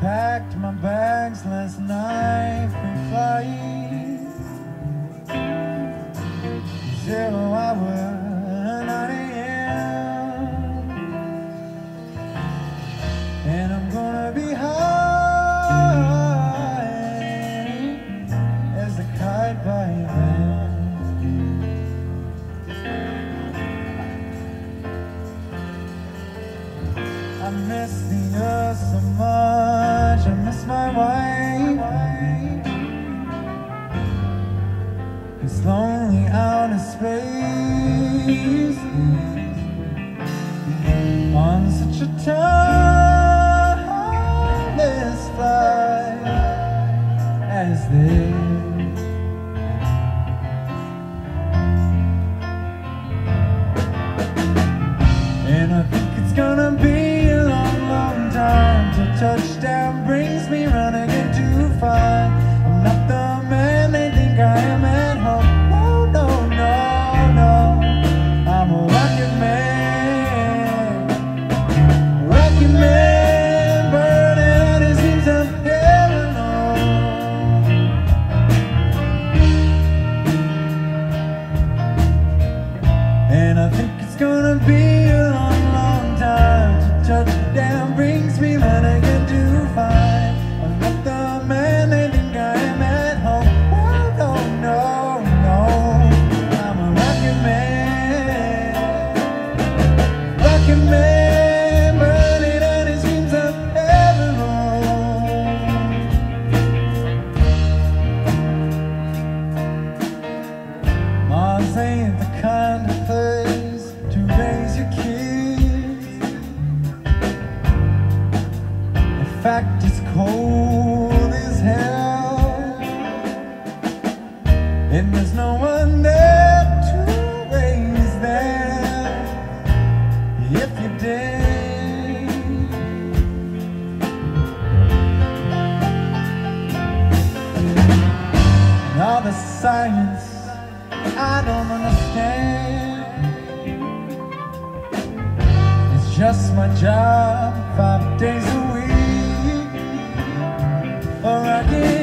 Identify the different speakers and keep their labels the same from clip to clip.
Speaker 1: Packed my bags last night. I miss the earth so much. I miss my wife. It's lonely out in space. On such a timeless flight as this. and I think it's gonna be Ours ain't the kind of place to raise your kids. In fact, it's cold as hell. And there's no one there to raise them If you did All the science I don't understand It's just my job five days a week Or I can.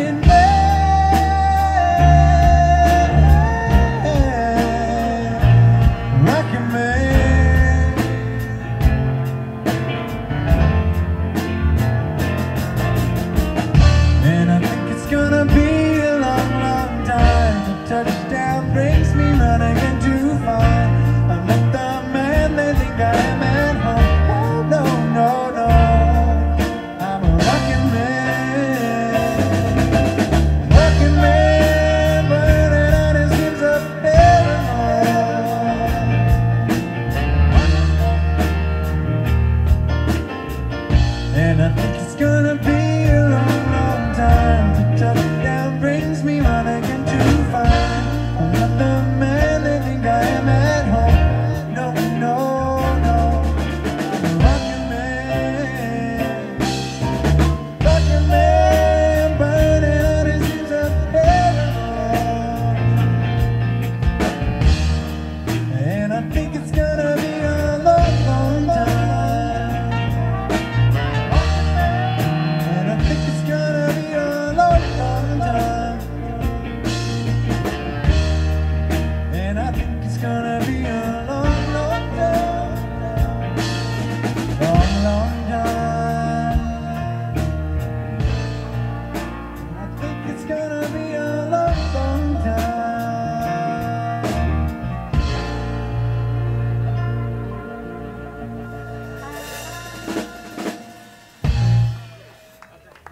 Speaker 1: touchdown brings me running into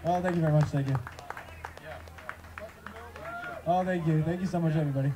Speaker 1: Oh, thank you very much. Thank you. Oh, thank you. Thank you so much, everybody.